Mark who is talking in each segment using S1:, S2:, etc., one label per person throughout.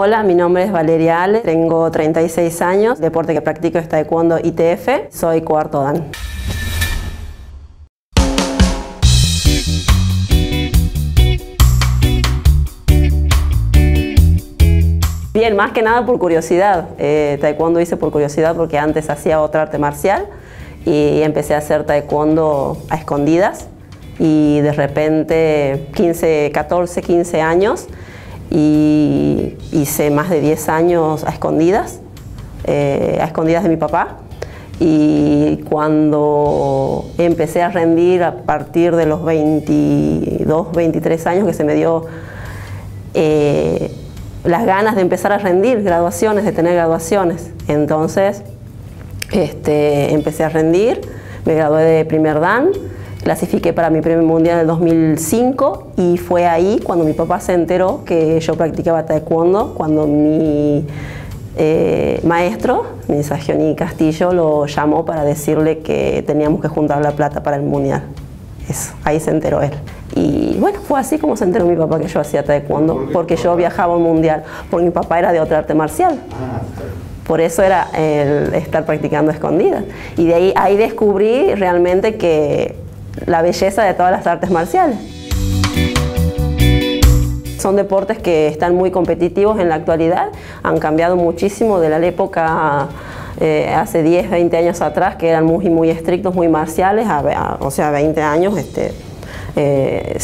S1: Hola, mi nombre es Valeria Ale, tengo 36 años, deporte que practico es taekwondo ITF, soy cuarto dan. Bien, más que nada por curiosidad. Eh, taekwondo hice por curiosidad porque antes hacía otra arte marcial y empecé a hacer taekwondo a escondidas y de repente 15, 14, 15 años y hice más de 10 años a escondidas, eh, a escondidas de mi papá. Y cuando empecé a rendir a partir de los 22, 23 años que se me dio eh, las ganas de empezar a rendir graduaciones, de tener graduaciones. Entonces este, empecé a rendir, me gradué de primer dan, clasifiqué para mi primer mundial en el 2005 y fue ahí cuando mi papá se enteró que yo practicaba taekwondo, cuando mi eh, maestro, mi Sagioni Castillo, lo llamó para decirle que teníamos que juntar la plata para el mundial. Eso, ahí se enteró él. Y bueno, fue así como se enteró mi papá que yo hacía taekwondo, porque yo viajaba al mundial, porque mi papá era de otra arte marcial. Por eso era el estar practicando escondidas. Y de ahí, ahí descubrí realmente que la belleza de todas las artes marciales. Son deportes que están muy competitivos en la actualidad, han cambiado muchísimo de la época eh, hace 10, 20 años atrás, que eran muy, muy estrictos, muy marciales, o sea, 20 años, este, eh,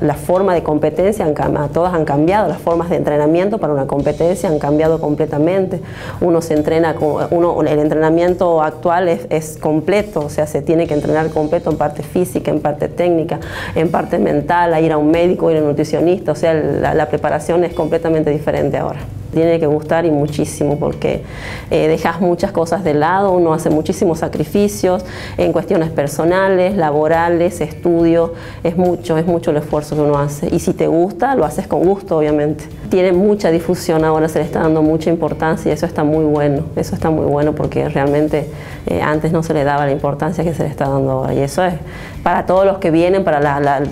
S1: la, forma de competencia, han, todas han cambiado, las formas de entrenamiento para una competencia han cambiado completamente. Uno se entrena, uno, el entrenamiento actual es, es, completo, o sea, se tiene que entrenar completo en parte física, en parte técnica, en parte mental, a ir a un médico, ir a un nutricionista, o sea, la preparación es completamente diferente ahora tiene que gustar y muchísimo porque eh, dejas muchas cosas de lado, uno hace muchísimos sacrificios en cuestiones personales, laborales, estudio, es mucho, es mucho el esfuerzo que uno hace y si te gusta lo haces con gusto obviamente. Tiene mucha difusión ahora, se le está dando mucha importancia y eso está muy bueno, eso está muy bueno porque realmente eh, antes no se le daba la importancia que se le está dando ahora y eso es para todos los que vienen, para,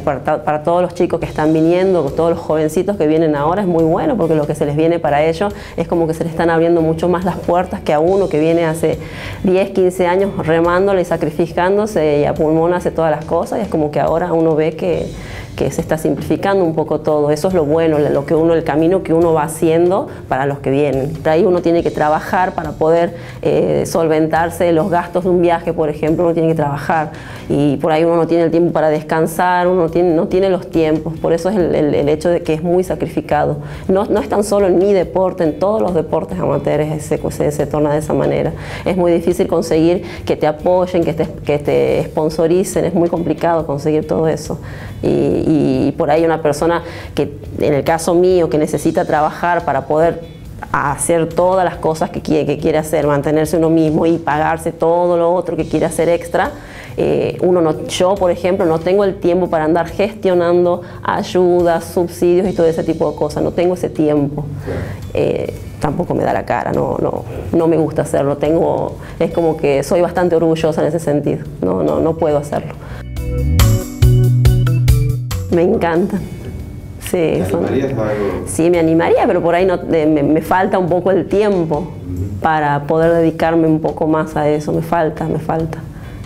S1: para, para todos los chicos que están viniendo, todos los jovencitos que vienen ahora es muy bueno porque lo que se les viene para ellos es como que se le están abriendo mucho más las puertas que a uno que viene hace 10, 15 años remándole y sacrificándose y a pulmón hace todas las cosas y es como que ahora uno ve que, que se está simplificando un poco todo. Eso es lo bueno, lo que uno, el camino que uno va haciendo para los que vienen. ahí uno tiene que trabajar para poder eh, solventarse los gastos de un viaje, por ejemplo, uno tiene que trabajar y por ahí uno no tiene el tiempo para descansar, uno tiene, no tiene los tiempos, por eso es el, hecho de que es muy sacrificado. No, no, es tan solo en mi deporte, en todos los deportes amateurs se, se, se torna de esa manera. Es muy difícil conseguir que te apoyen, que te, que te sponsoricen, es muy complicado conseguir todo eso. Y, y, por ahí una persona que, en el caso mío, que necesita trabajar para poder hacer todas las cosas que quiere, que quiere hacer, mantenerse uno mismo y pagarse todo lo otro que quiere hacer extra, eh, uno no, yo, por ejemplo, no tengo el tiempo para andar gestionando ayudas, subsidios y todo ese tipo de cosas. No tengo ese tiempo. Eh, tampoco me da la cara, no, no, no me gusta hacerlo. Tengo, es como que soy bastante orgullosa en ese sentido. No, no, no puedo hacerlo. Me encanta. Sí, sí, me animaría, pero por ahí no, me, falta un poco el tiempo para poder dedicarme un poco más a eso. Me falta, me falta.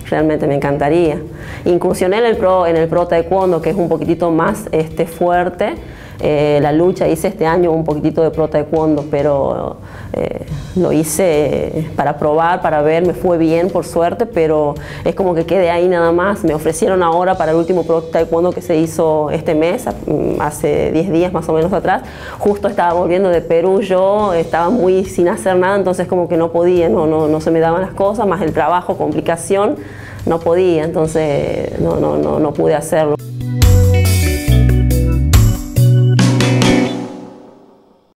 S1: Realmente me encantaría. Incursioné en el pro, en el pro taekwondo, que es un poquitito más este, fuerte, eh, la lucha hice este año un poquitito de pro taekwondo, pero eh, lo hice para probar, para ver, me fue bien por suerte, pero es como que quedé ahí nada más. Me ofrecieron ahora para el último pro taekwondo que se hizo este mes, mm, hace 10 días más o menos atrás. Justo estaba volviendo de Perú, yo estaba muy sin hacer nada, entonces como que no podía, no, no, no se me daban las cosas, más el trabajo, complicación, no podía, entonces no, no, no, no pude hacerlo.